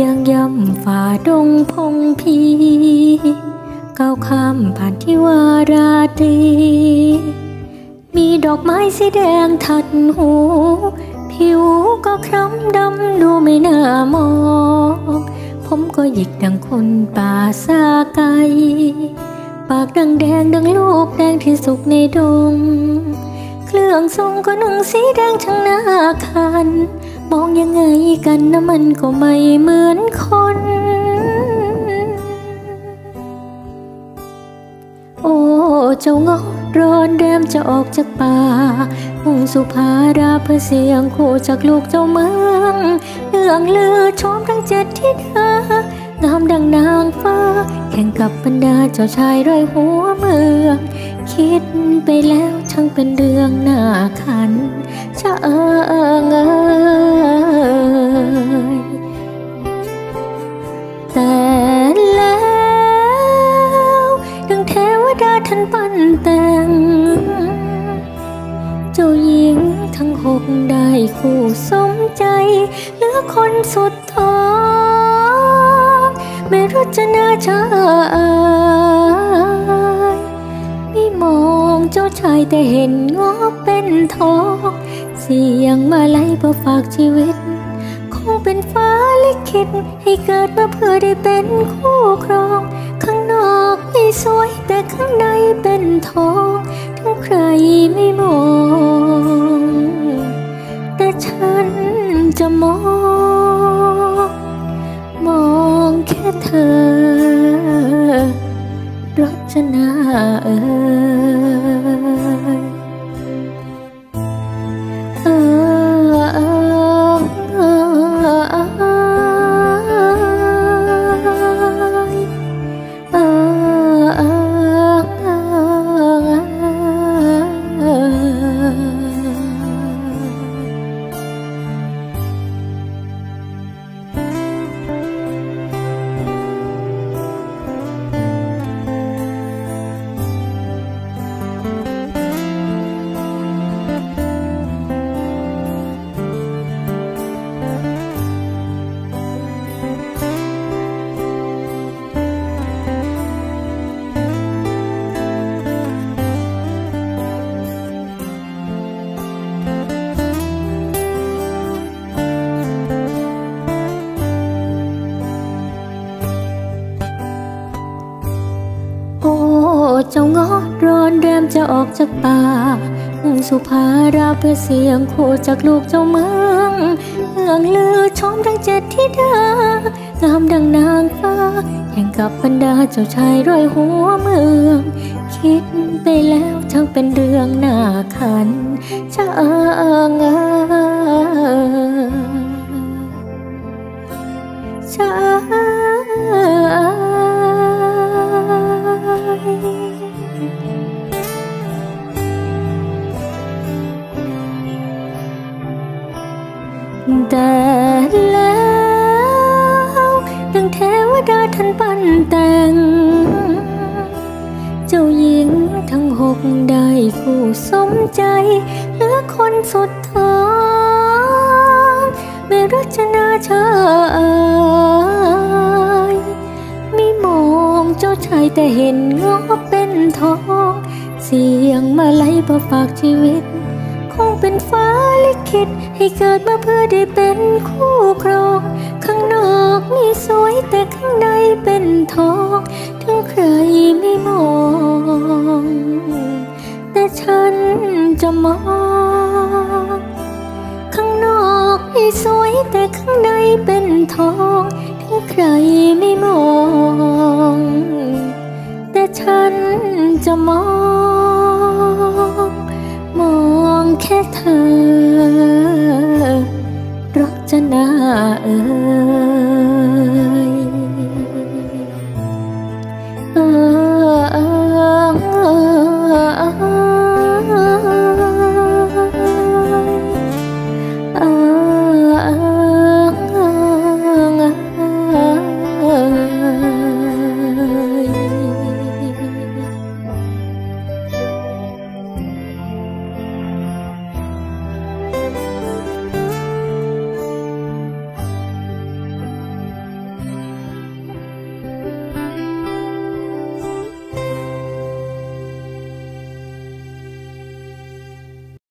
ยังย่ำฝ่าดงพงพีก้าวข้ามผ่านที่วาราตรีมีดอกไม้สีแดงทัดหู ผิวก็คล้ำดำดูไม่น่ามอง ผมก็หยิกดังคนป่าซาไกปากดังแดงดังลูกแดงที่สุกในดง เครื่องทรงก็นุ่งสีแดงช่างน่าคัน มองยังไงกันนะมันก็ไม่เหมือนคน โอ้เจ้างาร้อนแรมจะออกจากป่ามุ่งสุภาราเพื่อเสียงคู่จากลูกเจ้าเมืองเรื่องลือชมทั้งเจ็ดทิศงามดังนางฟ้า แข่งกับบรรดาเจ้าชายร้อยหัวเมืองคิดไปแล้วช่างเป็นเรื่องน่าขันจะเออเง ใจเหลือคนสุดท้องไม่รู้จะน่าชายไม่มองเจ้าชายแต่เห็นงอเป็นทองเสียงมาไล่เพื่อฝากชีวิต คงเป็นฟ้าลิขิตให้เกิดมาเพื่อได้เป็นคู่ครอง ข้างนอกไม่สวยแต่ข้างในเป็นทอง เธอรจนาเออ จ้างอร้อนแรมจะออกจากป่ามุ่งสุภาราเพื่อเสียงคู่จากลูกเจ้าเมืองเมืองลือชมทั้งเจ็ดที่ดางามดังนางฟ้าแข่งกับบรรดาเจ้าชายร้อยหัวเมือง คิดไปแล้วช่างเป็นเรื่องน่าขันจะเอิงเอ แต่แล้วดังเทวดาท่านปั้นแต่ง เจ้าหญิงทั้งหกได้คู่สมใจเหลือคนสุดท้องไม่รัชนาชายไม่มองเจ้าชายแต่เห็นงอเป็นทอง เสียงมาไล่เพื่อฝากชีวิต คงเป็นฟ้าลิขิตให้เกิดมาเพื่อได้เป็นคู่ครอง ข้างนอกมีสวยแต่ข้างในเป็นทองถึงใครไม่มอง แต่ฉันจะมอง ข้างนอกมีสวยแต่ข้างในเป็นทองถึงใครไม่มอง แต่ฉันจะมอง นาเออ